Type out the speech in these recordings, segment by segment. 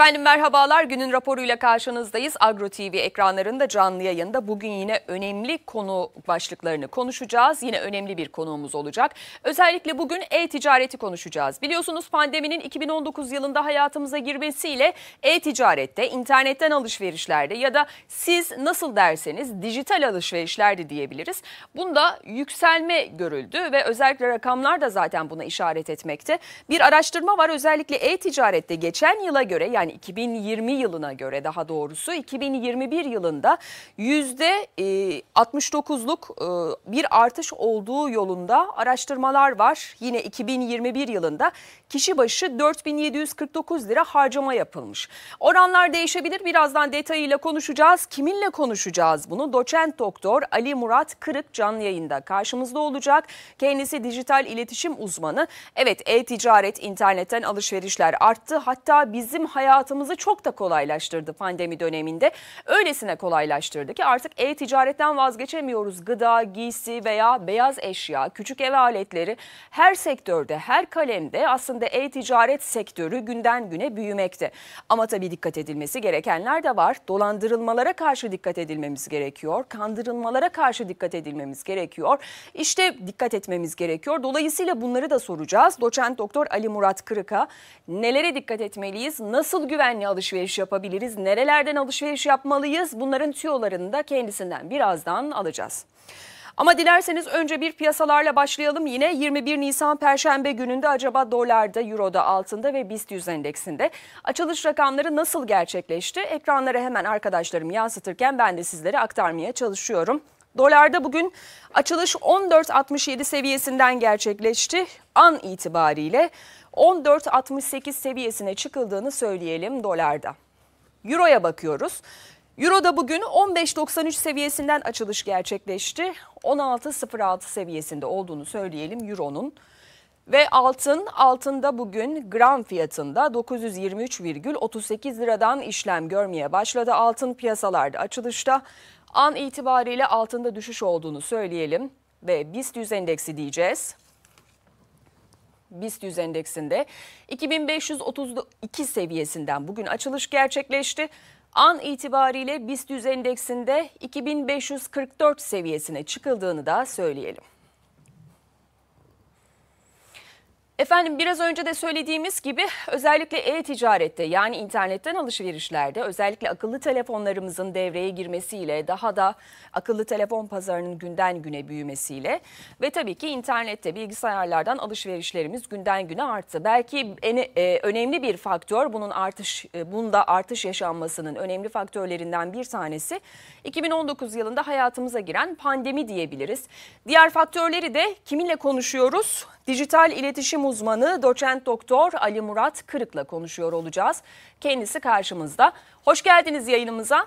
Efendim merhabalar. Günün raporuyla karşınızdayız. Agro TV ekranlarında canlı yayında bugün yine önemli konu başlıklarını konuşacağız. Yine önemli bir konuğumuz olacak. Özellikle bugün e-ticareti konuşacağız. Biliyorsunuz pandeminin 2019 yılında hayatımıza girmesiyle e-ticarette, internetten alışverişlerde ya da siz nasıl derseniz dijital alışverişlerde diyebiliriz. Bunda yükselme görüldü ve özellikle rakamlar da zaten buna işaret etmekte. Bir araştırma var özellikle e-ticarette geçen yıla göre yani 2020 yılına göre daha doğrusu 2021 yılında yüzde 69'luk e, e, bir artış olduğu yolunda araştırmalar var. Yine 2021 yılında kişi başı 4749 lira harcama yapılmış. Oranlar değişebilir. Birazdan detayıyla konuşacağız. Kiminle konuşacağız bunu? Doçent doktor Ali Murat Kırık canlı yayında karşımızda olacak. Kendisi dijital iletişim uzmanı. Evet e-ticaret, internetten alışverişler arttı. Hatta bizim hayatımızı çok da kolaylaştırdı pandemi döneminde. Öylesine kolaylaştırdı ki artık e-ticaretten vazgeçemiyoruz. Gıda, giysi veya beyaz eşya, küçük ev aletleri her sektörde, her kalemde aslında e-ticaret sektörü günden güne büyümekte. Ama tabii dikkat edilmesi gerekenler de var. Dolandırılmalara karşı dikkat edilmemiz gerekiyor. Kandırılmalara karşı dikkat edilmemiz gerekiyor. İşte dikkat etmemiz gerekiyor. Dolayısıyla bunları da soracağız. Doçent Doktor Ali Murat Kırık'a nelere dikkat etmeliyiz? Nasıl güvenli alışveriş yapabiliriz? Nerelerden alışveriş yapmalıyız? Bunların tüyolarını da kendisinden birazdan alacağız. Ama dilerseniz önce bir piyasalarla başlayalım. Yine 21 Nisan Perşembe gününde acaba dolarda, euroda, altında ve BIST 100 endeksinde açılış rakamları nasıl gerçekleşti? Ekranlara hemen arkadaşlarım yansıtırken ben de sizlere aktarmaya çalışıyorum. Dolarda bugün açılış 14.67 seviyesinden gerçekleşti. An itibariyle 14.68 seviyesine çıkıldığını söyleyelim dolarda. Euro'ya bakıyoruz. Euro'da bugün 15.93 seviyesinden açılış gerçekleşti. 16.06 seviyesinde olduğunu söyleyelim Euro'nun. Ve altın, altında bugün gram fiyatında 923,38 liradan işlem görmeye başladı. Altın piyasalarda açılışta an itibariyle altında düşüş olduğunu söyleyelim ve BIST 100 endeksi diyeceğiz. BIST 100 endeksinde 2532 seviyesinden bugün açılış gerçekleşti. An itibariyle BIST 100 endeksinde 2544 seviyesine çıkıldığını da söyleyelim. Efendim biraz önce de söylediğimiz gibi özellikle e-ticarette yani internetten alışverişlerde özellikle akıllı telefonlarımızın devreye girmesiyle daha da akıllı telefon pazarının günden güne büyümesiyle ve tabii ki internette bilgisayarlardan alışverişlerimiz günden güne arttı. Belki en, e, önemli bir faktör bunun artış e, bunda artış yaşanmasının önemli faktörlerinden bir tanesi 2019 yılında hayatımıza giren pandemi diyebiliriz. Diğer faktörleri de kiminle konuşuyoruz? Dijital iletişim uzmanı doçent doktor Ali Murat Kırık'la konuşuyor olacağız. Kendisi karşımızda. Hoş geldiniz yayınımıza.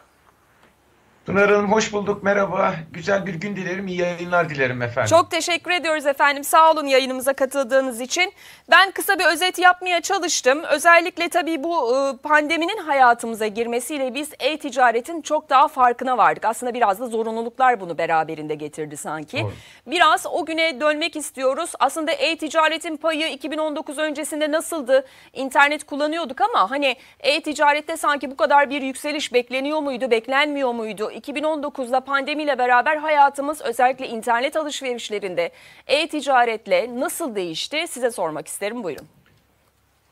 Pınar Hanım hoş bulduk. Merhaba. Güzel bir gün dilerim. İyi yayınlar dilerim efendim. Çok teşekkür ediyoruz efendim. Sağ olun yayınımıza katıldığınız için. Ben kısa bir özet yapmaya çalıştım. Özellikle tabii bu ıı, pandeminin hayatımıza girmesiyle biz e-ticaretin çok daha farkına vardık. Aslında biraz da zorunluluklar bunu beraberinde getirdi sanki. Doğru. Biraz o güne dönmek istiyoruz. Aslında e-ticaretin payı 2019 öncesinde nasıldı? İnternet kullanıyorduk ama hani e-ticarette sanki bu kadar bir yükseliş bekleniyor muydu, beklenmiyor muydu? 2019'da pandemiyle beraber hayatımız özellikle internet alışverişlerinde e-ticaretle nasıl değişti size sormak isterim buyurun.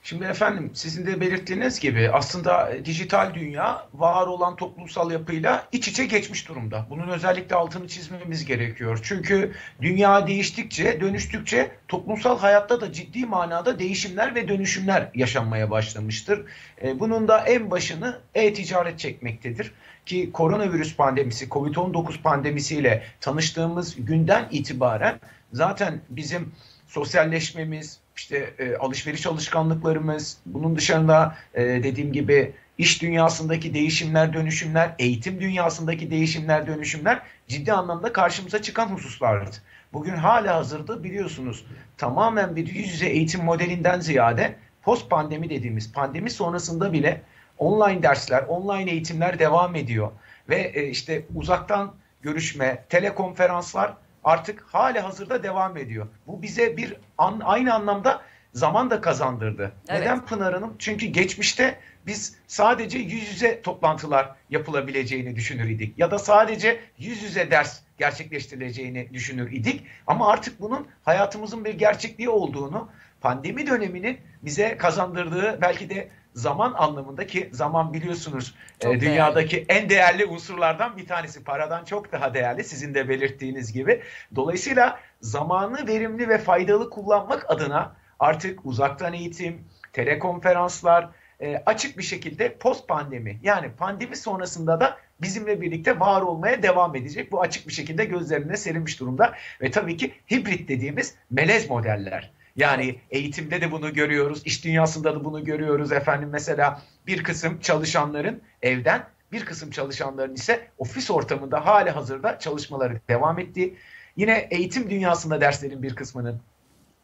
Şimdi efendim sizin de belirttiğiniz gibi aslında dijital dünya var olan toplumsal yapıyla iç içe geçmiş durumda. Bunun özellikle altını çizmemiz gerekiyor. Çünkü dünya değiştikçe, dönüştükçe toplumsal hayatta da ciddi manada değişimler ve dönüşümler yaşanmaya başlamıştır. E, bunun da en başını e-ticaret çekmektedir ki koronavirüs pandemisi, Covid-19 pandemisiyle tanıştığımız günden itibaren zaten bizim sosyalleşmemiz, işte e, alışveriş alışkanlıklarımız, bunun dışında e, dediğim gibi iş dünyasındaki değişimler, dönüşümler, eğitim dünyasındaki değişimler, dönüşümler ciddi anlamda karşımıza çıkan hususlardı. Bugün hala hazırda biliyorsunuz tamamen bir yüz yüze eğitim modelinden ziyade post pandemi dediğimiz pandemi sonrasında bile online dersler, online eğitimler devam ediyor. Ve e, işte uzaktan görüşme, telekonferanslar artık hali hazırda devam ediyor. Bu bize bir an, aynı anlamda zaman da kazandırdı. Evet. Neden Pınar Hanım? Çünkü geçmişte biz sadece yüz yüze toplantılar yapılabileceğini düşünür idik. Ya da sadece yüz yüze ders gerçekleştirileceğini düşünür idik. Ama artık bunun hayatımızın bir gerçekliği olduğunu, pandemi döneminin bize kazandırdığı belki de zaman anlamında ki zaman biliyorsunuz e, dünyadaki değerli. en değerli unsurlardan bir tanesi. Paradan çok daha değerli sizin de belirttiğiniz gibi. Dolayısıyla zamanı verimli ve faydalı kullanmak adına artık uzaktan eğitim, telekonferanslar, e, açık bir şekilde post pandemi yani pandemi sonrasında da bizimle birlikte var olmaya devam edecek. Bu açık bir şekilde gözlerine serilmiş durumda ve tabii ki hibrit dediğimiz melez modeller. Yani eğitimde de bunu görüyoruz, iş dünyasında da bunu görüyoruz efendim. Mesela bir kısım çalışanların evden, bir kısım çalışanların ise ofis ortamında hali hazırda çalışmaları devam ettiği. Yine eğitim dünyasında derslerin bir kısmının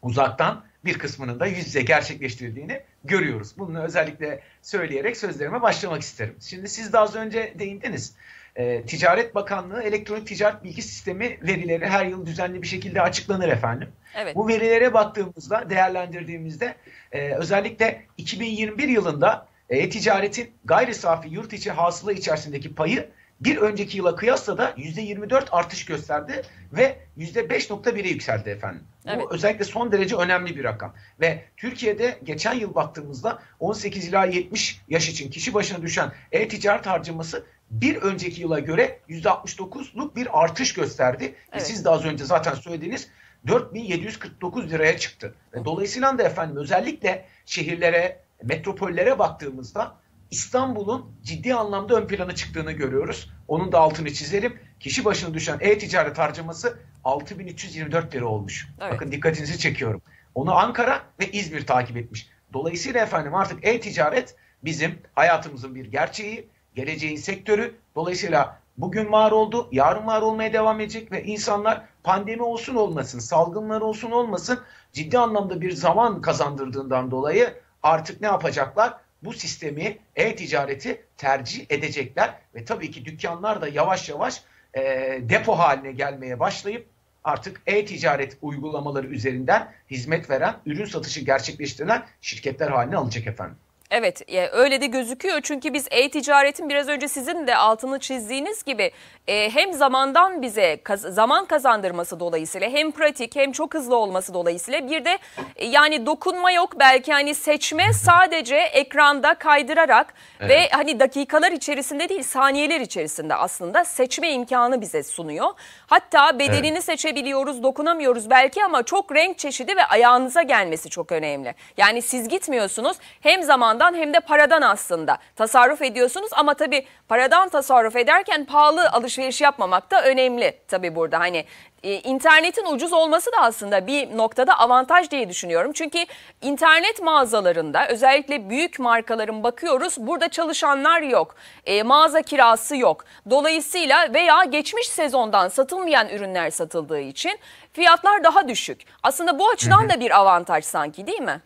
uzaktan, bir kısmının da yüz yüze gerçekleştirdiğini görüyoruz. Bunu özellikle söyleyerek sözlerime başlamak isterim. Şimdi siz de az önce değindiniz. E, Ticaret Bakanlığı elektronik ticaret bilgi sistemi verileri her yıl düzenli bir şekilde açıklanır efendim. Evet. Bu verilere baktığımızda, değerlendirdiğimizde e, özellikle 2021 yılında e-ticaretin gayri safi yurt içi hasıla içerisindeki payı bir önceki yıla kıyasla da %24 artış gösterdi ve %5.1'e yükseldi efendim. Evet. Bu özellikle son derece önemli bir rakam. Ve Türkiye'de geçen yıl baktığımızda 18 ila 70 yaş için kişi başına düşen e-ticaret harcaması bir önceki yıla göre %69'luk bir artış gösterdi. Evet. Siz de az önce zaten söylediğiniz 4749 liraya çıktı. Ve dolayısıyla da efendim özellikle şehirlere, metropollere baktığımızda İstanbul'un ciddi anlamda ön plana çıktığını görüyoruz. Onun da altını çizerim. Kişi başına düşen e-ticaret harcaması 6324 lira olmuş. Evet. Bakın dikkatinizi çekiyorum. Onu Ankara ve İzmir takip etmiş. Dolayısıyla efendim artık e-ticaret bizim hayatımızın bir gerçeği, geleceğin sektörü. Dolayısıyla bugün var oldu, yarın var olmaya devam edecek ve insanlar pandemi olsun olmasın, salgınlar olsun olmasın ciddi anlamda bir zaman kazandırdığından dolayı artık ne yapacaklar? Bu sistemi, e-ticareti tercih edecekler ve tabii ki dükkanlar da yavaş yavaş e, depo haline gelmeye başlayıp artık e-ticaret uygulamaları üzerinden hizmet veren, ürün satışı gerçekleştiren şirketler haline alacak efendim. Evet öyle de gözüküyor. Çünkü biz e-ticaretin biraz önce sizin de altını çizdiğiniz gibi e, hem zamandan bize kaz zaman kazandırması dolayısıyla hem pratik hem çok hızlı olması dolayısıyla bir de e, yani dokunma yok belki hani seçme sadece ekranda kaydırarak evet. ve hani dakikalar içerisinde değil saniyeler içerisinde aslında seçme imkanı bize sunuyor. Hatta bedenini evet. seçebiliyoruz dokunamıyoruz belki ama çok renk çeşidi ve ayağınıza gelmesi çok önemli. Yani siz gitmiyorsunuz hem zamandan hem de paradan aslında tasarruf ediyorsunuz ama tabii paradan tasarruf ederken pahalı alışveriş alışveriş yapmamak da önemli tabii burada. Hani e, internetin ucuz olması da aslında bir noktada avantaj diye düşünüyorum. Çünkü internet mağazalarında özellikle büyük markaların bakıyoruz burada çalışanlar yok. E, mağaza kirası yok. Dolayısıyla veya geçmiş sezondan satılmayan ürünler satıldığı için fiyatlar daha düşük. Aslında bu açıdan da bir avantaj sanki değil mi?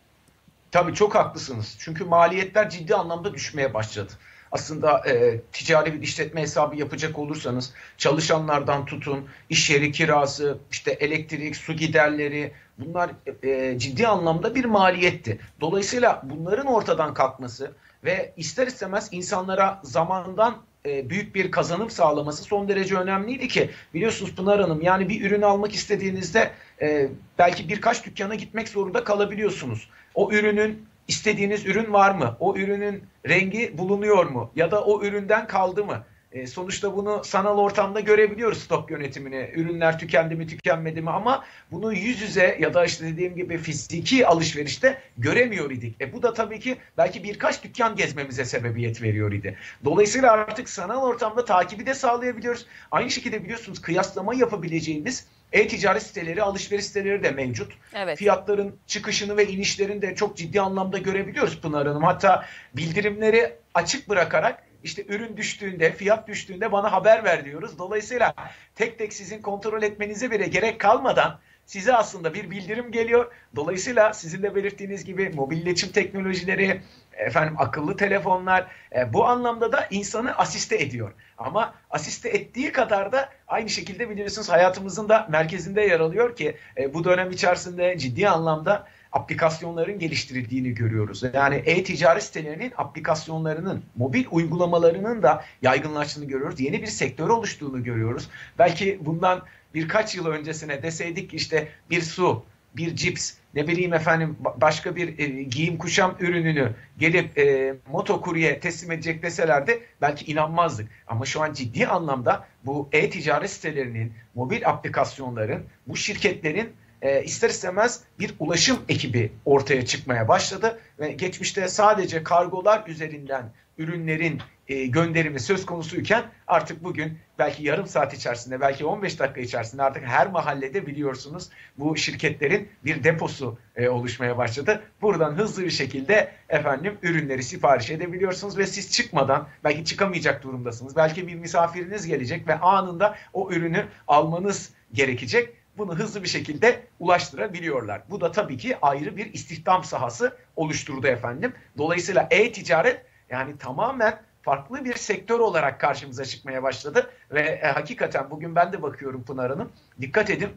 Tabii çok haklısınız. Çünkü maliyetler ciddi anlamda düşmeye başladı aslında e, ticari bir işletme hesabı yapacak olursanız çalışanlardan tutun, iş yeri kirası, işte elektrik, su giderleri bunlar e, ciddi anlamda bir maliyetti. Dolayısıyla bunların ortadan kalkması ve ister istemez insanlara zamandan e, büyük bir kazanım sağlaması son derece önemliydi ki biliyorsunuz Pınar Hanım yani bir ürün almak istediğinizde e, belki birkaç dükkana gitmek zorunda kalabiliyorsunuz. O ürünün istediğiniz ürün var mı? O ürünün rengi bulunuyor mu? Ya da o üründen kaldı mı? E, sonuçta bunu sanal ortamda görebiliyoruz stok yönetimini. Ürünler tükendi mi tükenmedi mi ama bunu yüz yüze ya da işte dediğim gibi fiziki alışverişte göremiyor idik. E, bu da tabii ki belki birkaç dükkan gezmemize sebebiyet veriyor idi. Dolayısıyla artık sanal ortamda takibi de sağlayabiliyoruz. Aynı şekilde biliyorsunuz kıyaslama yapabileceğimiz e-ticaret siteleri, alışveriş siteleri de mevcut. Evet. Fiyatların çıkışını ve inişlerini de çok ciddi anlamda görebiliyoruz Pınar Hanım. Hatta bildirimleri açık bırakarak işte ürün düştüğünde, fiyat düştüğünde bana haber ver diyoruz. Dolayısıyla tek tek sizin kontrol etmenize bile gerek kalmadan size aslında bir bildirim geliyor. Dolayısıyla sizin de belirttiğiniz gibi mobil iletişim teknolojileri, efendim akıllı telefonlar e, bu anlamda da insanı asiste ediyor. Ama asiste ettiği kadar da aynı şekilde biliyorsunuz hayatımızın da merkezinde yer alıyor ki e, bu dönem içerisinde ciddi anlamda aplikasyonların geliştirildiğini görüyoruz. Yani e-ticaret sitelerinin aplikasyonlarının, mobil uygulamalarının da yaygınlaştığını görüyoruz. Yeni bir sektör oluştuğunu görüyoruz. Belki bundan birkaç yıl öncesine deseydik işte bir su, bir cips, ne bileyim efendim başka bir e, giyim kuşam ürününü gelip e, motokurye teslim edecek deselerdi belki inanmazdık. Ama şu an ciddi anlamda bu e-ticaret sitelerinin, mobil aplikasyonların, bu şirketlerin e, ister istemez bir ulaşım ekibi ortaya çıkmaya başladı ve geçmişte sadece kargolar üzerinden ürünlerin e, gönderimi söz konusuyken artık bugün belki yarım saat içerisinde belki 15 dakika içerisinde artık her mahallede biliyorsunuz bu şirketlerin bir deposu e, oluşmaya başladı. Buradan hızlı bir şekilde efendim ürünleri sipariş edebiliyorsunuz ve siz çıkmadan belki çıkamayacak durumdasınız. Belki bir misafiriniz gelecek ve anında o ürünü almanız gerekecek bunu hızlı bir şekilde ulaştırabiliyorlar. Bu da tabii ki ayrı bir istihdam sahası oluşturdu efendim. Dolayısıyla e-ticaret yani tamamen farklı bir sektör olarak karşımıza çıkmaya başladı. Ve e, hakikaten bugün ben de bakıyorum Pınar Hanım. Dikkat edin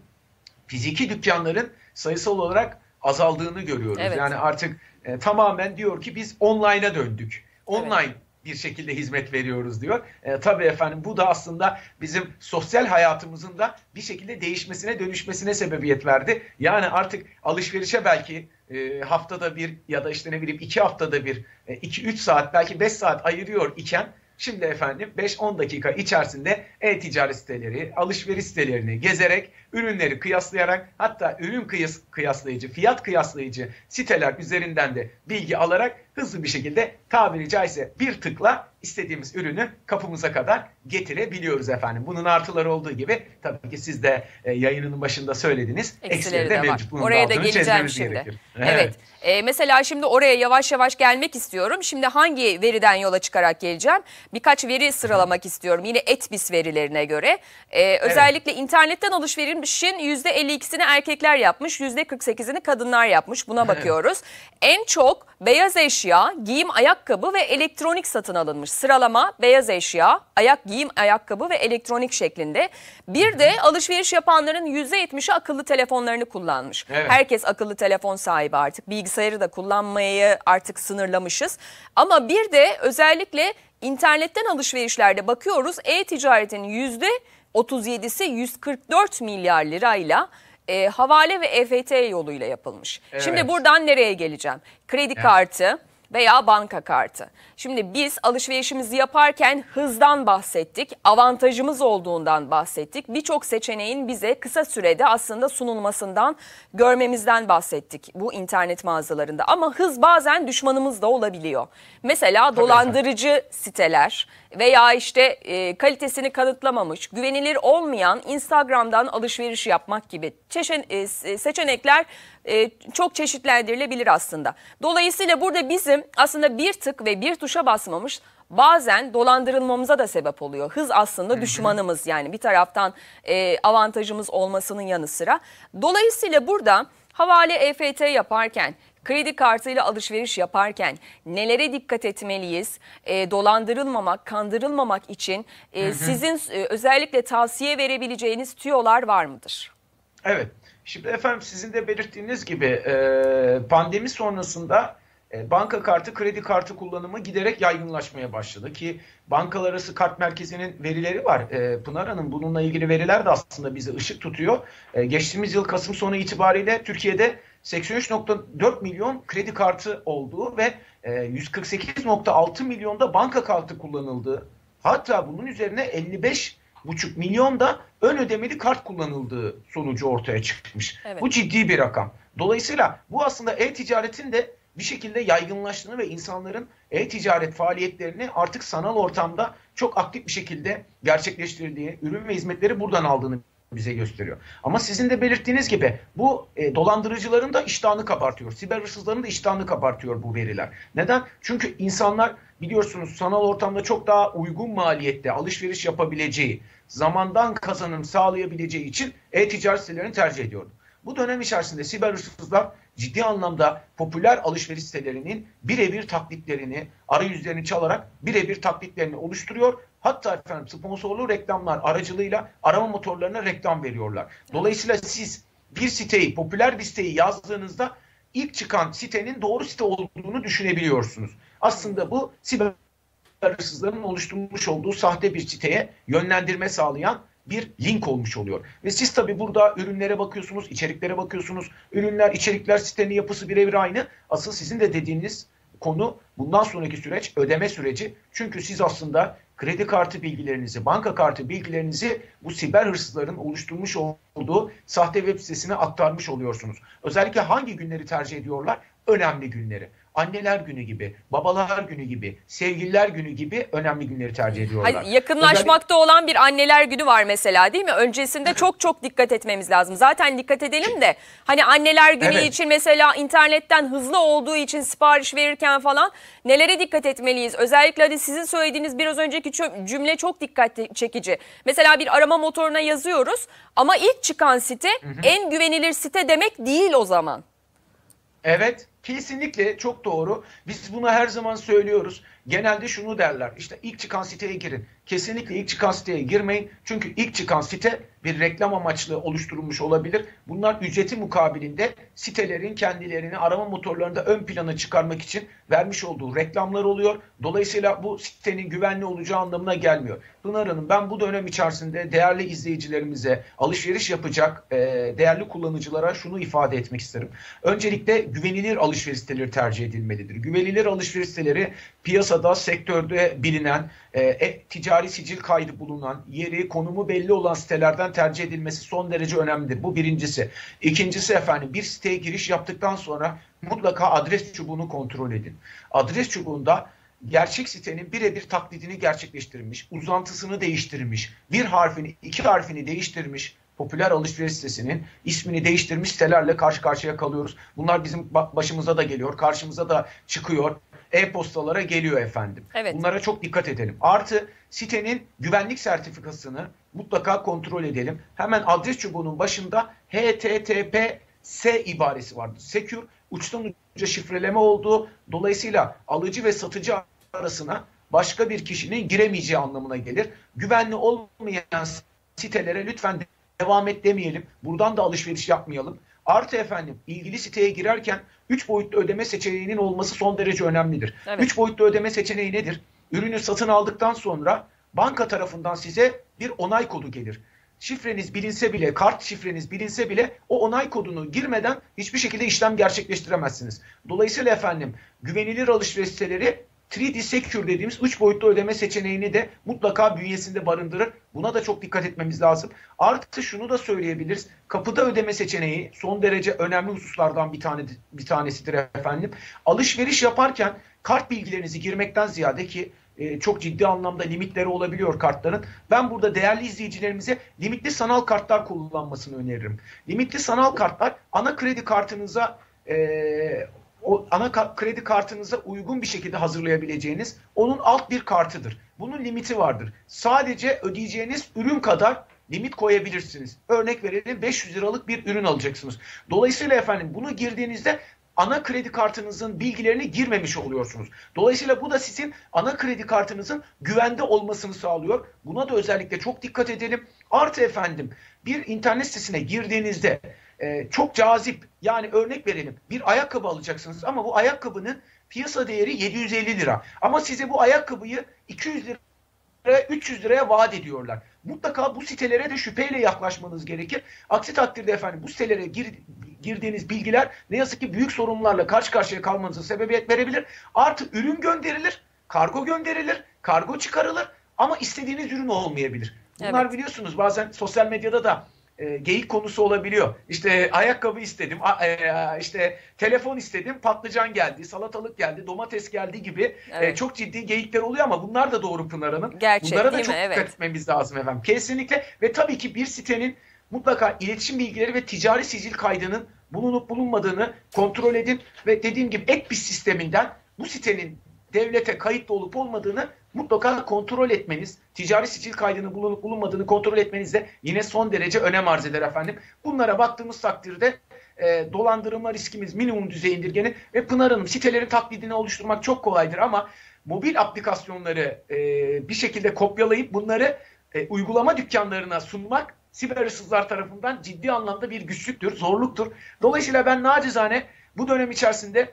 fiziki dükkanların sayısal olarak azaldığını görüyoruz. Evet. Yani artık e, tamamen diyor ki biz online'a döndük. Online evet bir şekilde hizmet veriyoruz diyor. E, tabii efendim bu da aslında bizim sosyal hayatımızın da bir şekilde değişmesine dönüşmesine sebebiyet verdi. Yani artık alışverişe belki e, haftada bir ya da işte ne bileyim iki haftada bir 2-3 e, saat belki 5 saat ayırıyor iken Şimdi efendim 5-10 dakika içerisinde e-ticaret siteleri, alışveriş sitelerini gezerek, ürünleri kıyaslayarak hatta ürün kıyas kıyaslayıcı, fiyat kıyaslayıcı siteler üzerinden de bilgi alarak hızlı bir şekilde tabiri caizse bir tıkla istediğimiz ürünü kapımıza kadar getirebiliyoruz efendim. Bunun artıları olduğu gibi tabii ki siz de e, yayınının başında söylediniz. Eksileri de, de mevcut. Bunun Oraya da geleceğim şimdi. Gerekir. Evet. evet. E, mesela şimdi oraya yavaş yavaş gelmek istiyorum. Şimdi hangi veriden yola çıkarak geleceğim? Birkaç veri sıralamak istiyorum. Yine Etbis verilerine göre. E, özellikle evet. internetten alışverişin %52'sini erkekler yapmış, %48'ini kadınlar yapmış. Buna bakıyoruz. en çok beyaz eşya, giyim ayakkabı ve elektronik satın alınmış. Sıralama beyaz eşya, ayak giyim ayakkabı ve elektronik şeklinde. Bir de alışveriş yapanların %70'i akıllı telefonlarını kullanmış. Evet. Herkes akıllı telefon sahibi artık. Bilgisayarı da kullanmayı artık sınırlamışız. Ama bir de özellikle internetten alışverişlerde bakıyoruz e-ticaretin %37'si 144 milyar lirayla e, havale ve EFT yoluyla yapılmış. Evet. Şimdi buradan nereye geleceğim? Kredi evet. kartı veya banka kartı. Şimdi biz alışverişimizi yaparken hızdan bahsettik, avantajımız olduğundan bahsettik. Birçok seçeneğin bize kısa sürede aslında sunulmasından, görmemizden bahsettik bu internet mağazalarında. Ama hız bazen düşmanımız da olabiliyor. Mesela Tabii dolandırıcı efendim. siteler veya işte e, kalitesini kanıtlamamış, güvenilir olmayan Instagram'dan alışveriş yapmak gibi çeşen, e, seçenekler e, çok çeşitlendirilebilir aslında. Dolayısıyla burada bizim aslında bir tık ve bir tuşa basmamış bazen dolandırılmamıza da sebep oluyor. Hız aslında düşmanımız yani bir taraftan e, avantajımız olmasının yanı sıra. Dolayısıyla burada havale EFT yaparken kredi kartıyla alışveriş yaparken nelere dikkat etmeliyiz? E, dolandırılmamak, kandırılmamak için e, sizin e, özellikle tavsiye verebileceğiniz tüyolar var mıdır? Evet. Şimdi efendim sizin de belirttiğiniz gibi e, pandemi sonrasında e, banka kartı, kredi kartı kullanımı giderek yaygınlaşmaya başladı ki bankalar arası kart merkezinin verileri var. E, Pınar Hanım bununla ilgili veriler de aslında bize ışık tutuyor. E, geçtiğimiz yıl Kasım sonu itibariyle Türkiye'de 83.4 milyon kredi kartı olduğu ve 148.6 milyonda banka kartı kullanıldığı hatta bunun üzerine 55 buçuk milyon da ön ödemeli kart kullanıldığı sonucu ortaya çıkmış. Evet. Bu ciddi bir rakam. Dolayısıyla bu aslında e-ticaretin de bir şekilde yaygınlaştığını ve insanların e-ticaret faaliyetlerini artık sanal ortamda çok aktif bir şekilde gerçekleştirdiği, ürün ve hizmetleri buradan aldığını bize gösteriyor. Ama sizin de belirttiğiniz gibi bu e, dolandırıcıların da iştahını kabartıyor. Siber hırsızların da iştahını kabartıyor bu veriler. Neden? Çünkü insanlar biliyorsunuz sanal ortamda çok daha uygun maliyette alışveriş yapabileceği, zamandan kazanım sağlayabileceği için e-ticaret sitelerini tercih ediyordu. Bu dönem içerisinde siber hırsızlar ciddi anlamda popüler alışveriş sitelerinin birebir taklitlerini, arayüzlerini çalarak birebir taklitlerini oluşturuyor. Hatta efendim sponsorlu reklamlar aracılığıyla arama motorlarına reklam veriyorlar. Dolayısıyla siz bir siteyi, popüler bir siteyi yazdığınızda ilk çıkan sitenin doğru site olduğunu düşünebiliyorsunuz. Aslında bu siber hırsızların oluşturmuş olduğu sahte bir siteye yönlendirme sağlayan bir link olmuş oluyor. Ve siz tabi burada ürünlere bakıyorsunuz, içeriklere bakıyorsunuz. Ürünler, içerikler, sitenin yapısı birebir aynı. Asıl sizin de dediğiniz konu bundan sonraki süreç ödeme süreci. Çünkü siz aslında kredi kartı bilgilerinizi, banka kartı bilgilerinizi bu siber hırsızların oluşturmuş olduğu sahte web sitesine aktarmış oluyorsunuz. Özellikle hangi günleri tercih ediyorlar? Önemli günleri anneler günü gibi, babalar günü gibi, sevgililer günü gibi önemli günleri tercih ediyorlar. Hayır, yakınlaşmakta Özellikle... olan bir anneler günü var mesela değil mi? Öncesinde çok çok dikkat etmemiz lazım. Zaten dikkat edelim de hani anneler günü evet. için mesela internetten hızlı olduğu için sipariş verirken falan nelere dikkat etmeliyiz? Özellikle hadi sizin söylediğiniz biraz önceki cümle çok dikkat çekici. Mesela bir arama motoruna yazıyoruz ama ilk çıkan site hı hı. en güvenilir site demek değil o zaman. Evet Kesinlikle çok doğru. Biz bunu her zaman söylüyoruz. Genelde şunu derler. İşte ilk çıkan siteye girin. Kesinlikle ilk çıkan siteye girmeyin. Çünkü ilk çıkan site bir reklam amaçlı oluşturulmuş olabilir. Bunlar ücreti mukabilinde sitelerin kendilerini arama motorlarında ön plana çıkarmak için vermiş olduğu reklamlar oluyor. Dolayısıyla bu sitenin güvenli olacağı anlamına gelmiyor. Pınar Hanım ben bu dönem içerisinde değerli izleyicilerimize alışveriş yapacak e, değerli kullanıcılara şunu ifade etmek isterim. Öncelikle güvenilir alışveriş siteleri tercih edilmelidir. Güvenilir alışveriş siteleri piyasada, sektörde bilinen, e, e, ticari sicil kaydı bulunan, yeri, konumu belli olan sitelerden tercih edilmesi son derece önemlidir. Bu birincisi. İkincisi efendim bir siteye giriş yaptıktan sonra mutlaka adres çubuğunu kontrol edin. Adres çubuğunda gerçek sitenin birebir taklidini gerçekleştirmiş, uzantısını değiştirmiş, bir harfini, iki harfini değiştirmiş, popüler alışveriş sitesinin ismini değiştirmiş sitelerle karşı karşıya kalıyoruz. Bunlar bizim başımıza da geliyor, karşımıza da çıkıyor. E-postalara geliyor efendim. Evet. Bunlara çok dikkat edelim. Artı sitenin güvenlik sertifikasını mutlaka kontrol edelim. Hemen adres çubuğunun başında HTTPS ibaresi vardır. Secure uçtan uca şifreleme olduğu dolayısıyla alıcı ve satıcı arasına başka bir kişinin giremeyeceği anlamına gelir. Güvenli olmayan sitelere lütfen devam et demeyelim. Buradan da alışveriş yapmayalım. Artı efendim ilgili siteye girerken 3 boyutlu ödeme seçeneğinin olması son derece önemlidir. 3 evet. boyutlu ödeme seçeneği nedir? Ürünü satın aldıktan sonra banka tarafından size bir onay kodu gelir. Şifreniz bilinse bile, kart şifreniz bilinse bile o onay kodunu girmeden hiçbir şekilde işlem gerçekleştiremezsiniz. Dolayısıyla efendim güvenilir alışveriş siteleri 3D Secure dediğimiz 3 boyutlu ödeme seçeneğini de mutlaka bünyesinde barındırır. Buna da çok dikkat etmemiz lazım. Artı şunu da söyleyebiliriz. Kapıda ödeme seçeneği son derece önemli hususlardan bir tane bir tanesidir efendim. Alışveriş yaparken kart bilgilerinizi girmekten ziyade ki e, çok ciddi anlamda limitleri olabiliyor kartların. Ben burada değerli izleyicilerimize limitli sanal kartlar kullanmasını öneririm. Limitli sanal kartlar ana kredi kartınıza e, o ana kredi kartınıza uygun bir şekilde hazırlayabileceğiniz onun alt bir kartıdır. Bunun limiti vardır. Sadece ödeyeceğiniz ürün kadar limit koyabilirsiniz. Örnek verelim 500 liralık bir ürün alacaksınız. Dolayısıyla efendim bunu girdiğinizde ana kredi kartınızın bilgilerini girmemiş oluyorsunuz. Dolayısıyla bu da sizin ana kredi kartınızın güvende olmasını sağlıyor. Buna da özellikle çok dikkat edelim. Artı efendim bir internet sitesine girdiğinizde e, çok cazip yani örnek verelim bir ayakkabı alacaksınız ama bu ayakkabının piyasa değeri 750 lira. Ama size bu ayakkabıyı 200 lira 300 liraya vaat ediyorlar. Mutlaka bu sitelere de şüpheyle yaklaşmanız gerekir. Aksi takdirde efendim bu sitelere gir, girdiğiniz bilgiler ne yazık ki büyük sorunlarla karşı karşıya kalmanıza sebebiyet verebilir. Artı ürün gönderilir, kargo gönderilir, kargo çıkarılır ama istediğiniz ürün olmayabilir. Bunlar evet. biliyorsunuz bazen sosyal medyada da e, geyik konusu olabiliyor. İşte ayakkabı istedim, a, e, işte telefon istedim, patlıcan geldi, salatalık geldi, domates geldi gibi e, evet. e, çok ciddi geyikler oluyor ama bunlar da doğru Pınar Hanım. Gerçek, Bunlara da çok mi? dikkat evet. etmemiz lazım efendim. Kesinlikle ve tabii ki bir sitenin mutlaka iletişim bilgileri ve ticari sicil kaydının bulunup bulunmadığını kontrol edin ve dediğim gibi ek bir sisteminden bu sitenin devlete kayıtlı olup olmadığını mutlaka kontrol etmeniz, ticari sicil kaydının bulunup bulunmadığını kontrol etmeniz de yine son derece önem arz eder efendim. Bunlara baktığımız takdirde e, dolandırılma riskimiz minimum düzeye indirgenir ve Pınar Hanım sitelerin taklidini oluşturmak çok kolaydır ama mobil aplikasyonları e, bir şekilde kopyalayıp bunları e, uygulama dükkanlarına sunmak siber hırsızlar tarafından ciddi anlamda bir güçlüktür, zorluktur. Dolayısıyla ben nacizane Bu dönem içerisinde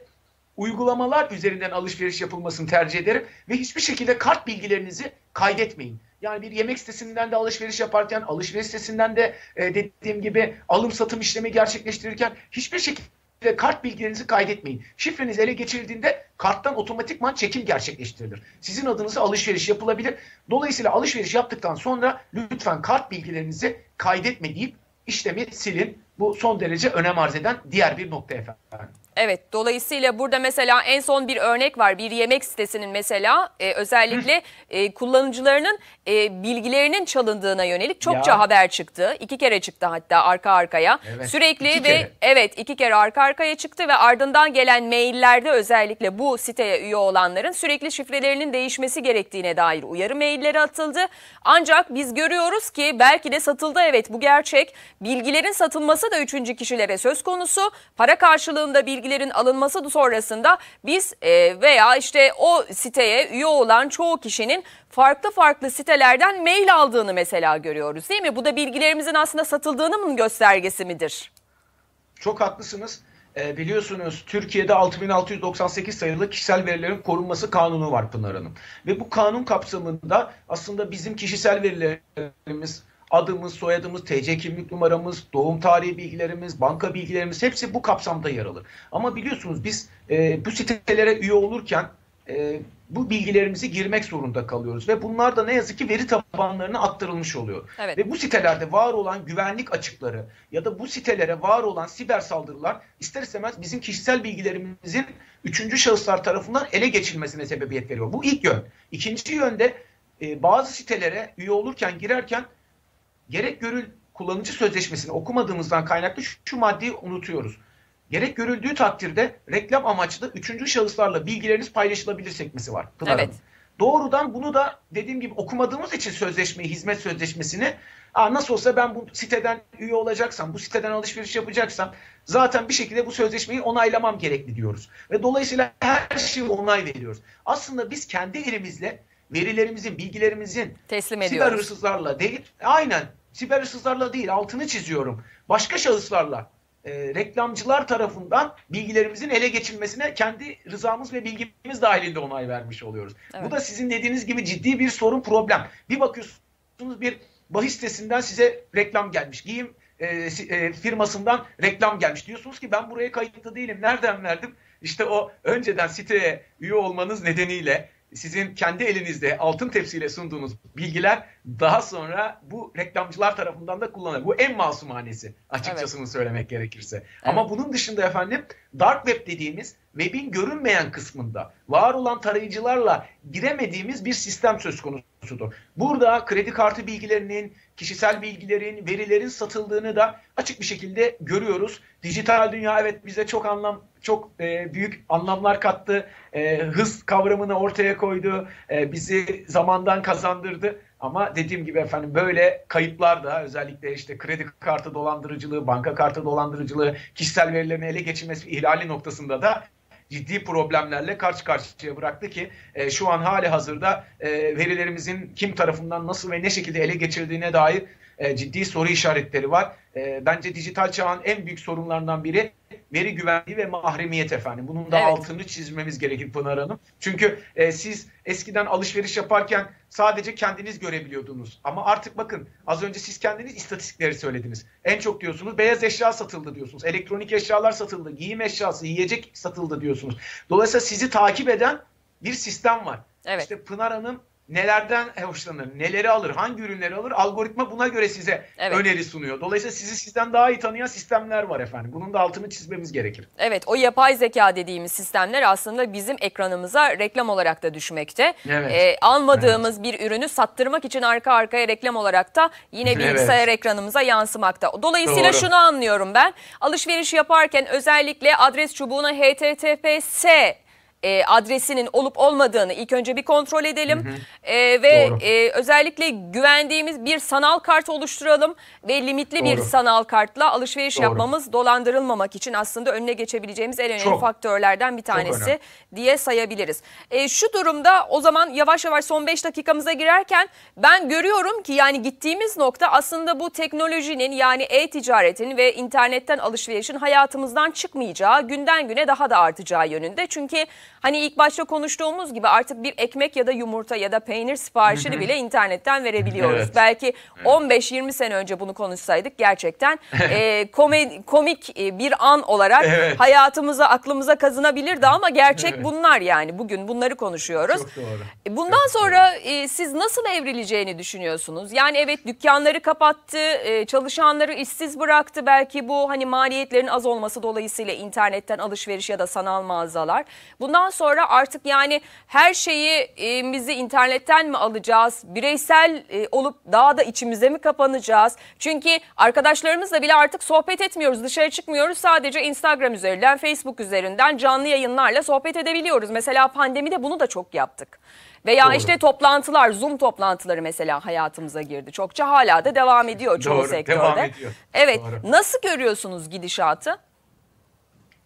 uygulamalar üzerinden alışveriş yapılmasını tercih ederim ve hiçbir şekilde kart bilgilerinizi kaydetmeyin. Yani bir yemek sitesinden de alışveriş yaparken, alışveriş sitesinden de e, dediğim gibi alım satım işlemi gerçekleştirirken hiçbir şekilde kart bilgilerinizi kaydetmeyin. Şifreniz ele geçirildiğinde karttan otomatikman çekim gerçekleştirilir. Sizin adınıza alışveriş yapılabilir. Dolayısıyla alışveriş yaptıktan sonra lütfen kart bilgilerinizi kaydetme deyip işlemi silin. Bu son derece önem arz eden diğer bir nokta efendim. Evet dolayısıyla burada mesela en son bir örnek var bir yemek sitesinin mesela e, özellikle e, kullanıcılarının e, bilgilerinin çalındığına yönelik çokça ya. haber çıktı. İki kere çıktı hatta arka arkaya. Evet, Sürekli ve kere. evet iki kere arka arkaya çıktı ve ardından gelen maillerde özellikle bu siteye üye olanların sürekli şifrelerinin değişmesi gerektiğine dair uyarı mailleri atıldı. Ancak biz görüyoruz ki belki de satıldı evet bu gerçek. Bilgilerin satılması da üçüncü kişilere söz konusu. Para karşılığında bilgi bilgilerin alınması sonrasında biz e, veya işte o siteye üye olan çoğu kişinin farklı farklı sitelerden mail aldığını mesela görüyoruz değil mi? Bu da bilgilerimizin aslında satıldığının göstergesi midir? Çok haklısınız. E, biliyorsunuz Türkiye'de 6698 sayılı kişisel verilerin korunması kanunu var Pınar Hanım. Ve bu kanun kapsamında aslında bizim kişisel verilerimiz adımız, soyadımız, TC kimlik numaramız, doğum tarihi bilgilerimiz, banka bilgilerimiz hepsi bu kapsamda yer alır. Ama biliyorsunuz biz e, bu sitelere üye olurken e, bu bilgilerimizi girmek zorunda kalıyoruz ve bunlar da ne yazık ki veri tabanlarına aktarılmış oluyor. Evet. Ve bu sitelerde var olan güvenlik açıkları ya da bu sitelere var olan siber saldırılar ister istemez bizim kişisel bilgilerimizin üçüncü şahıslar tarafından ele geçirilmesine sebebiyet veriyor. Bu ilk yön. İkinci yönde e, bazı sitelere üye olurken girerken gerek görül kullanıcı sözleşmesini okumadığımızdan kaynaklı şu, şu maddeyi unutuyoruz. Gerek görüldüğü takdirde reklam amaçlı üçüncü şahıslarla bilgileriniz paylaşılabilir sekmesi var. Pınar evet. Doğrudan bunu da dediğim gibi okumadığımız için sözleşmeyi, hizmet sözleşmesini Aa, nasıl olsa ben bu siteden üye olacaksam, bu siteden alışveriş yapacaksam zaten bir şekilde bu sözleşmeyi onaylamam gerekli diyoruz. Ve dolayısıyla her şeyi onay veriyoruz. Aslında biz kendi elimizle verilerimizin, bilgilerimizin Teslim ediyoruz. siber hırsızlarla değil, aynen siber hırsızlarla değil altını çiziyorum. Başka şahıslarla e, reklamcılar tarafından bilgilerimizin ele geçirilmesine kendi rızamız ve bilgimiz dahilinde onay vermiş oluyoruz. Evet. Bu da sizin dediğiniz gibi ciddi bir sorun problem. Bir bakıyorsunuz bir bahis sitesinden size reklam gelmiş. Giyim e, e, firmasından reklam gelmiş. Diyorsunuz ki ben buraya kayıtlı değilim. Nereden verdim? İşte o önceden siteye üye olmanız nedeniyle sizin kendi elinizde altın tepsiyle sunduğunuz bilgiler daha sonra bu reklamcılar tarafından da kullanılır. Bu en masumanesi açıkçası evet. söylemek gerekirse. Evet. Ama bunun dışında efendim dark web dediğimiz webin görünmeyen kısmında var olan tarayıcılarla giremediğimiz bir sistem söz konusudur. Burada kredi kartı bilgilerinin, kişisel bilgilerin, verilerin satıldığını da açık bir şekilde görüyoruz. Dijital dünya evet bize çok anlam çok e, büyük anlamlar kattı. E, hız kavramını ortaya koydu. E, bizi zamandan kazandırdı. Ama dediğim gibi efendim böyle kayıplar da özellikle işte kredi kartı dolandırıcılığı, banka kartı dolandırıcılığı, kişisel verilerin ele geçirmesi ihlali noktasında da ciddi problemlerle karşı karşıya bıraktı ki e, şu an hali hazırda e, verilerimizin kim tarafından nasıl ve ne şekilde ele geçirdiğine dair e, ciddi soru işaretleri var. E, bence dijital çağın en büyük sorunlarından biri veri güvenliği ve mahremiyet efendim. Bunun da evet. altını çizmemiz gerekir Pınar Hanım. Çünkü e, siz eskiden alışveriş yaparken sadece kendiniz görebiliyordunuz. Ama artık bakın az önce siz kendiniz istatistikleri söylediniz. En çok diyorsunuz beyaz eşya satıldı diyorsunuz. Elektronik eşyalar satıldı, giyim eşyası, yiyecek satıldı diyorsunuz. Dolayısıyla sizi takip eden bir sistem var. Evet. İşte Pınar Hanım nelerden hoşlanır, neleri alır, hangi ürünleri alır algoritma buna göre size evet. öneri sunuyor. Dolayısıyla sizi sizden daha iyi tanıyan sistemler var efendim. Bunun da altını çizmemiz gerekir. Evet o yapay zeka dediğimiz sistemler aslında bizim ekranımıza reklam olarak da düşmekte. Evet. Ee, almadığımız evet. bir ürünü sattırmak için arka arkaya reklam olarak da yine bilgisayar evet. ekranımıza yansımakta. Dolayısıyla Doğru. şunu anlıyorum ben. Alışveriş yaparken özellikle adres çubuğuna HTTPS e, adresinin olup olmadığını ilk önce bir kontrol edelim. Hı hı. E, ve e, özellikle güvendiğimiz bir sanal kart oluşturalım ve limitli Doğru. bir sanal kartla alışveriş Doğru. yapmamız dolandırılmamak için aslında önüne geçebileceğimiz en önemli Çok. faktörlerden bir tanesi diye sayabiliriz. E, şu durumda o zaman yavaş yavaş son 5 dakikamıza girerken ben görüyorum ki yani gittiğimiz nokta aslında bu teknolojinin yani e-ticaretin ve internetten alışverişin hayatımızdan çıkmayacağı, günden güne daha da artacağı yönünde. Çünkü hani ilk başta konuştuğumuz gibi artık bir ekmek ya da yumurta ya da peynir siparişini bile internetten verebiliyoruz. Evet. Belki 15-20 sene önce bunu konuşsaydık gerçekten e, komik, komik bir an olarak evet. hayatımıza, aklımıza kazınabilirdi ama gerçek evet. bunlar yani. Bugün bunları konuşuyoruz. Çok doğru. E, bundan Çok sonra doğru. siz nasıl evrileceğini düşünüyorsunuz? Yani evet dükkanları kapattı, çalışanları işsiz bıraktı. Belki bu hani maliyetlerin az olması dolayısıyla internetten alışveriş ya da sanal mağazalar. Bundan sonra artık yani her şeyi e, bizi internetten mi alacağız? Bireysel e, olup daha da içimize mi kapanacağız? Çünkü arkadaşlarımızla bile artık sohbet etmiyoruz. Dışarı çıkmıyoruz. Sadece Instagram üzerinden, Facebook üzerinden canlı yayınlarla sohbet edebiliyoruz. Mesela pandemide bunu da çok yaptık. Veya Doğru. işte toplantılar, Zoom toplantıları mesela hayatımıza girdi. Çokça hala da devam ediyor çoğu Doğru, sektörde. Devam ediyor. Evet. Doğru. Nasıl görüyorsunuz gidişatı?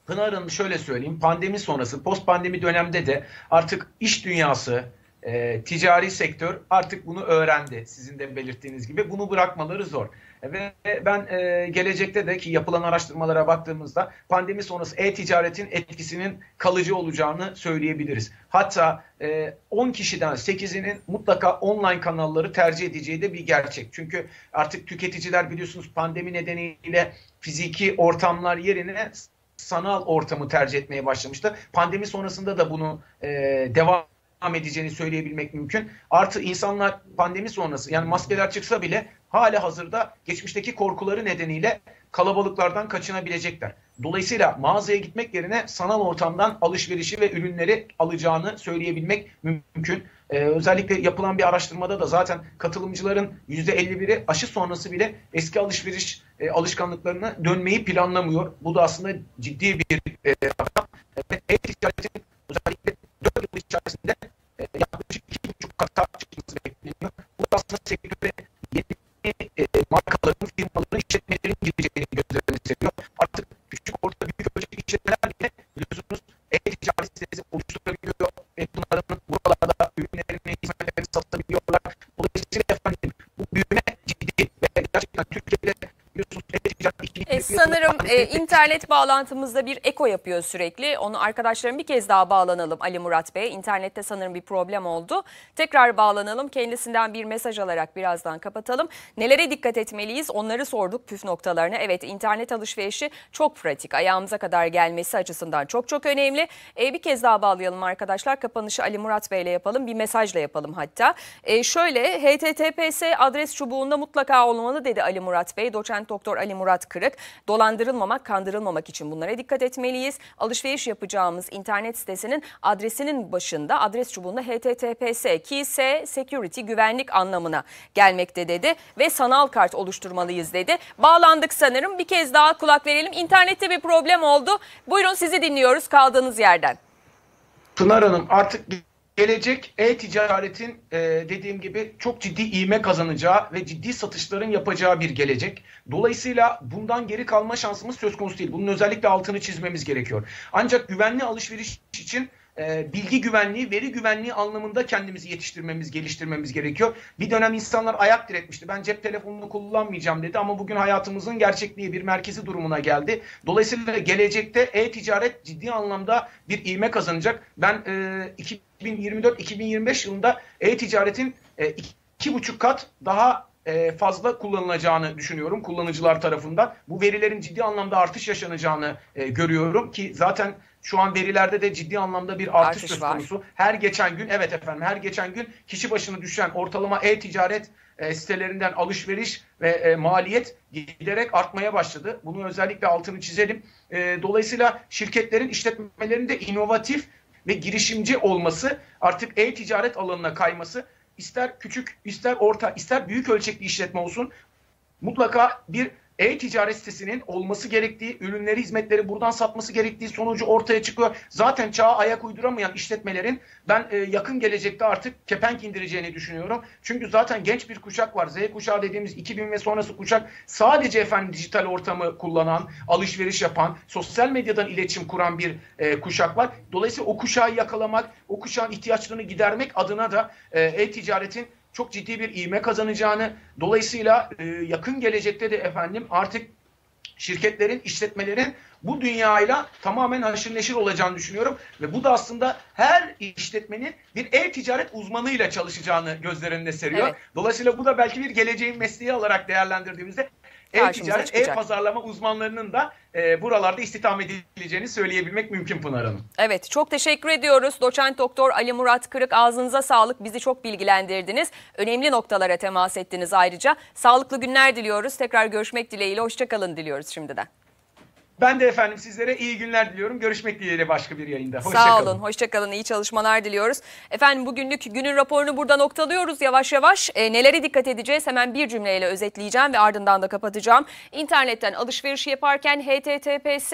Pınar'ın şöyle söyleyeyim pandemi sonrası post pandemi dönemde de artık iş dünyası e, ticari sektör artık bunu öğrendi sizin de belirttiğiniz gibi bunu bırakmaları zor. Ve ben e, gelecekte de ki yapılan araştırmalara baktığımızda pandemi sonrası e-ticaretin etkisinin kalıcı olacağını söyleyebiliriz. Hatta e, 10 kişiden 8'inin mutlaka online kanalları tercih edeceği de bir gerçek. Çünkü artık tüketiciler biliyorsunuz pandemi nedeniyle fiziki ortamlar yerine sanal ortamı tercih etmeye başlamıştı. Pandemi sonrasında da bunu e, devam edeceğini söyleyebilmek mümkün. Artı insanlar pandemi sonrası yani maskeler çıksa bile hala hazırda geçmişteki korkuları nedeniyle kalabalıklardan kaçınabilecekler. Dolayısıyla mağazaya gitmek yerine sanal ortamdan alışverişi ve ürünleri alacağını söyleyebilmek mümkün. Ee, özellikle yapılan bir araştırmada da zaten katılımcıların %51'i aşı sonrası bile eski alışveriş e, alışkanlıklarına dönmeyi planlamıyor. Bu da aslında ciddi bir. E, e-ticaretin özellikle 4 yıl içerisinde e, yaklaşık 2,5 kata çıkması bekleniyor. Bu da aslında sektöre yeni e, markaların, firmaların, işletmelerin gireceğini gözlerine seriyor. Artık küçük, orta, büyük ölçekli işletmeler bile biliyorsunuz e-ticaret sitesi oluşturabiliyor ve bunların buralarda ürünlerini, hizmetlerini satabiliyorlar. Dolayısıyla efendim bu büyüme ciddi ve gerçekten Türkiye'de e, sanırım e, internet bağlantımızda bir eko yapıyor sürekli. Onu arkadaşlarım bir kez daha bağlanalım Ali Murat Bey. İnternette sanırım bir problem oldu. Tekrar bağlanalım. Kendisinden bir mesaj alarak birazdan kapatalım. Nelere dikkat etmeliyiz? Onları sorduk püf noktalarına. Evet internet alışverişi çok pratik. Ayağımıza kadar gelmesi açısından çok çok önemli. E, bir kez daha bağlayalım arkadaşlar. Kapanışı Ali Murat Bey ile yapalım. Bir mesajla yapalım hatta. E, şöyle HTTPS adres çubuğunda mutlaka olmalı dedi Ali Murat Bey. Doçent Doktor Ali Murat Kırık. Dolandırılmamak, kandırılmamak için bunlara dikkat etmeliyiz. Alışveriş yapacağımız internet sitesinin adresinin başında adres çubuğunda HTTPS ki ise security güvenlik anlamına gelmekte dedi ve sanal kart oluşturmalıyız dedi. Bağlandık sanırım. Bir kez daha kulak verelim. İnternette bir problem oldu. Buyurun sizi dinliyoruz kaldığınız yerden. Pınar Hanım artık gelecek e-ticaretin e, dediğim gibi çok ciddi iğme kazanacağı ve ciddi satışların yapacağı bir gelecek. Dolayısıyla bundan geri kalma şansımız söz konusu değil. Bunun özellikle altını çizmemiz gerekiyor. Ancak güvenli alışveriş için e, bilgi güvenliği, veri güvenliği anlamında kendimizi yetiştirmemiz, geliştirmemiz gerekiyor. Bir dönem insanlar ayak diretmişti. Ben cep telefonunu kullanmayacağım dedi ama bugün hayatımızın gerçekliği bir merkezi durumuna geldi. Dolayısıyla gelecekte e-ticaret ciddi anlamda bir ivme kazanacak. Ben e, 2024-2025 yılında e-ticaretin e, iki buçuk kat daha e, fazla kullanılacağını düşünüyorum kullanıcılar tarafından. Bu verilerin ciddi anlamda artış yaşanacağını e, görüyorum ki zaten şu an verilerde de ciddi anlamda bir artış, artış söz konusu. Var. Her geçen gün evet efendim her geçen gün kişi başına düşen ortalama e-ticaret e, sitelerinden alışveriş ve e, maliyet giderek artmaya başladı. Bunu özellikle altını çizelim. E, dolayısıyla şirketlerin işletmelerinde inovatif ve girişimci olması artık e-ticaret alanına kayması ister küçük ister orta ister büyük ölçekli işletme olsun mutlaka bir e-ticaret sitesinin olması gerektiği, ürünleri, hizmetleri buradan satması gerektiği sonucu ortaya çıkıyor. Zaten çağa ayak uyduramayan işletmelerin ben e, yakın gelecekte artık kepenk indireceğini düşünüyorum. Çünkü zaten genç bir kuşak var. Z kuşağı dediğimiz 2000 ve sonrası kuşak sadece efendim dijital ortamı kullanan, alışveriş yapan, sosyal medyadan iletişim kuran bir e, kuşak var. Dolayısıyla o kuşağı yakalamak, o kuşağın ihtiyaçlarını gidermek adına da e, e-ticaretin çok ciddi bir ivme kazanacağını, dolayısıyla e, yakın gelecekte de efendim artık şirketlerin, işletmelerin bu dünyayla tamamen haşır neşir olacağını düşünüyorum. Ve bu da aslında her işletmenin bir e-ticaret uzmanıyla çalışacağını göz önüne seriyor. Evet. Dolayısıyla bu da belki bir geleceğin mesleği olarak değerlendirdiğimizde e-ticaret, e-pazarlama uzmanlarının da e, buralarda istihdam edileceğini söyleyebilmek mümkün Pınar Hanım. Evet çok teşekkür ediyoruz. Doçent Doktor Ali Murat Kırık ağzınıza sağlık. Bizi çok bilgilendirdiniz. Önemli noktalara temas ettiniz ayrıca. Sağlıklı günler diliyoruz. Tekrar görüşmek dileğiyle hoşçakalın diliyoruz şimdiden. Ben de efendim sizlere iyi günler diliyorum. Görüşmek dileğiyle başka bir yayında. Hoşça Sağ olun. Hoşçakalın. İyi çalışmalar diliyoruz. Efendim bugünlük günün raporunu burada noktalıyoruz yavaş yavaş. E, nelere dikkat edeceğiz hemen bir cümleyle özetleyeceğim ve ardından da kapatacağım. İnternetten alışveriş yaparken HTTPS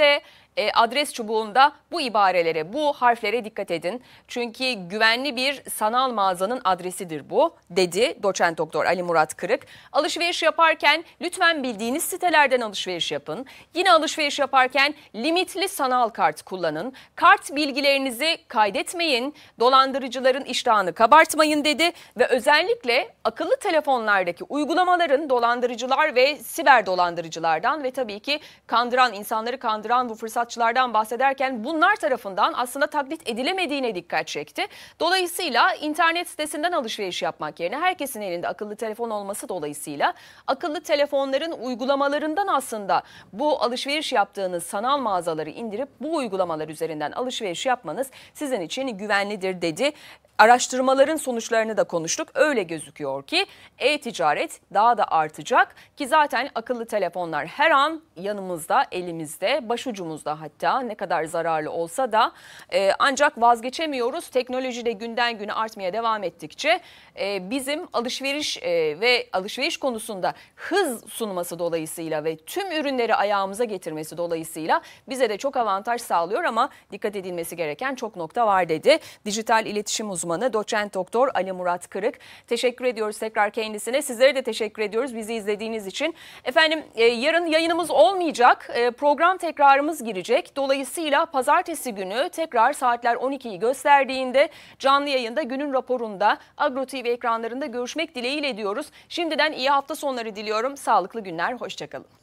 e, adres çubuğunda bu ibarelere, bu harflere dikkat edin. Çünkü güvenli bir sanal mağazanın adresidir bu dedi doçent doktor Ali Murat Kırık. Alışveriş yaparken lütfen bildiğiniz sitelerden alışveriş yapın. Yine alışveriş yaparken limitli sanal kart kullanın. Kart bilgilerinizi kaydetmeyin. Dolandırıcıların iştahını kabartmayın dedi ve özellikle akıllı telefonlardaki uygulamaların dolandırıcılar ve siber dolandırıcılardan ve tabii ki kandıran insanları kandıran bu fırsat fırsatçılardan bahsederken bunlar tarafından aslında taklit edilemediğine dikkat çekti. Dolayısıyla internet sitesinden alışveriş yapmak yerine herkesin elinde akıllı telefon olması dolayısıyla akıllı telefonların uygulamalarından aslında bu alışveriş yaptığınız sanal mağazaları indirip bu uygulamalar üzerinden alışveriş yapmanız sizin için güvenlidir dedi araştırmaların sonuçlarını da konuştuk. Öyle gözüküyor ki e-ticaret daha da artacak ki zaten akıllı telefonlar her an yanımızda, elimizde, başucumuzda hatta ne kadar zararlı olsa da e, ancak vazgeçemiyoruz. Teknoloji de günden güne artmaya devam ettikçe e, bizim alışveriş e, ve alışveriş konusunda hız sunması dolayısıyla ve tüm ürünleri ayağımıza getirmesi dolayısıyla bize de çok avantaj sağlıyor ama dikkat edilmesi gereken çok nokta var dedi. Dijital iletişim uzmanı doçent doktor Ali Murat Kırık. Teşekkür ediyoruz tekrar kendisine. Sizlere de teşekkür ediyoruz bizi izlediğiniz için. Efendim e, yarın yayınımız olmayacak. E, program tekrarımız girecek. Dolayısıyla pazartesi günü tekrar saatler 12'yi gösterdiğinde canlı yayında günün raporunda Agro TV ekranlarında görüşmek dileğiyle diyoruz. Şimdiden iyi hafta sonları diliyorum. Sağlıklı günler, hoşçakalın.